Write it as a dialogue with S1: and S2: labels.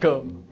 S1: 그.